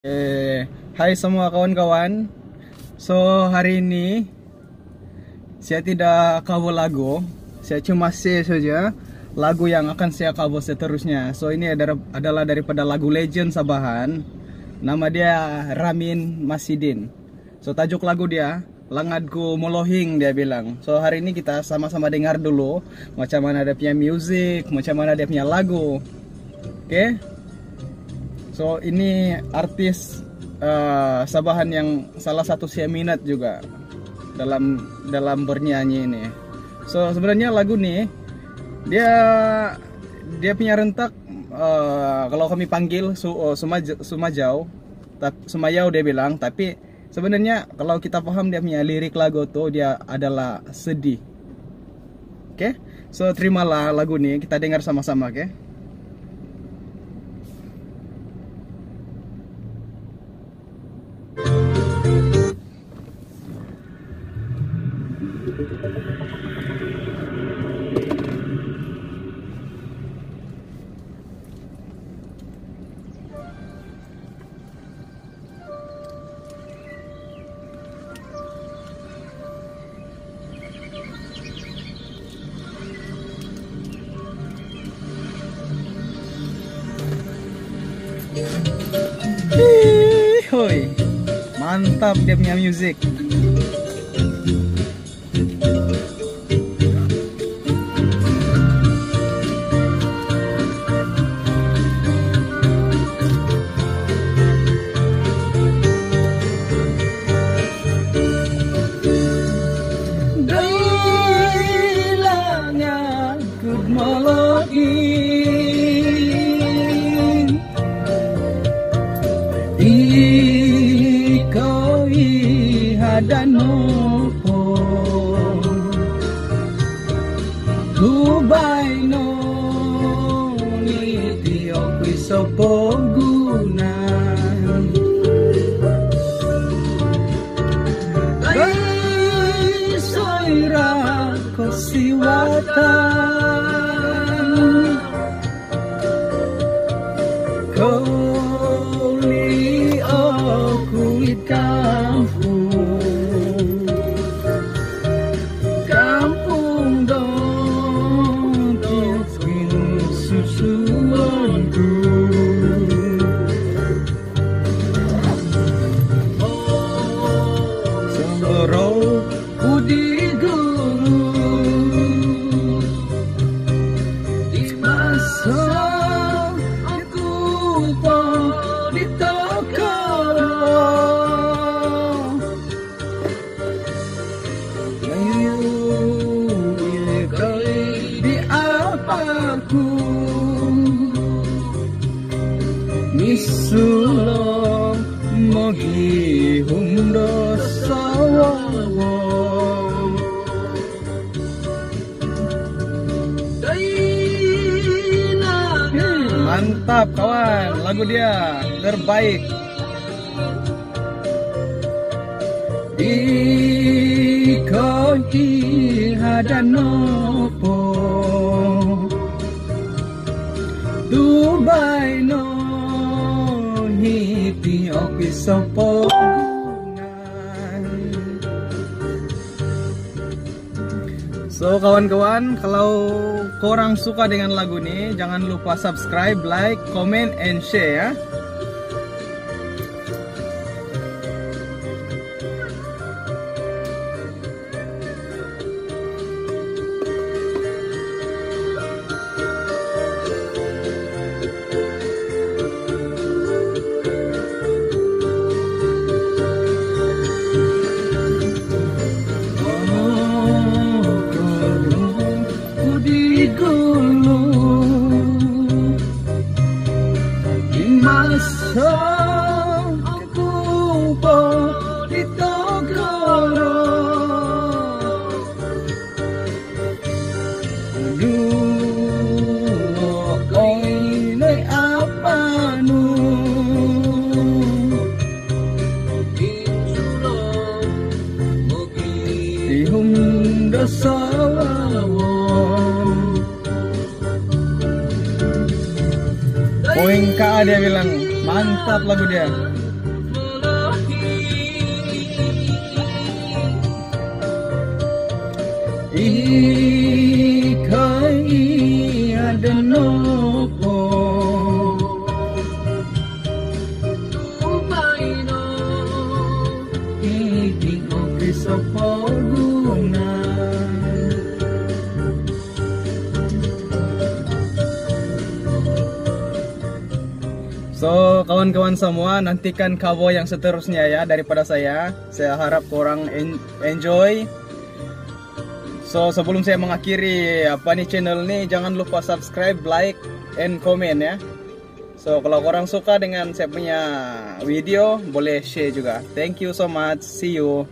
Eh, hai semua kawan-kawan. So hari ini saya tidak cover lagu, saya cuma share saja lagu yang akan saya cover seterusnya. So ini adalah daripada lagu Legend Sabahan. Nama dia Ramin Masidin. So tajuk lagu dia Langadku Molohing dia bilang. So hari ini kita sama-sama dengar dulu macam mana dia punya music, macam mana dia punya lagu. Oke? Okay? So ini artis uh, Sabahan yang salah satu saya minat juga dalam dalam bernyanyi ini. So sebenarnya lagu nih dia dia punya rentak uh, kalau kami panggil su, uh, Sumaj, Sumajau, Sumayau dia bilang. Tapi sebenarnya kalau kita paham dia punya lirik lagu tuh dia adalah sedih. Oke, okay? so terimalah lagu nih kita dengar sama-sama, oke? Okay? Hoi, mantap dia punya music. Ikaw ihadanopo Tubay no Ngiti ako'y sa pogunan Ay, so'y ko siwatan Mantap kawan, lagu dia terbaik. Iko ihadanopo Dubai sopo So kawan-kawan, kalau korang suka dengan lagu ini, jangan lupa subscribe, like, comment, and share ya. দিল গলো Oengka dia bilang. Mantap lagu dia. Ikai ada nopo. Upaino Ikingo krisopo So kawan-kawan semua nantikan cover yang seterusnya ya daripada saya. Saya harap korang en- enjoy. So sebelum saya mengakhiri apa nih channel nih jangan lupa subscribe, like, and comment ya. So kalau korang suka dengan saya punya video boleh share juga. Thank you so much. See you.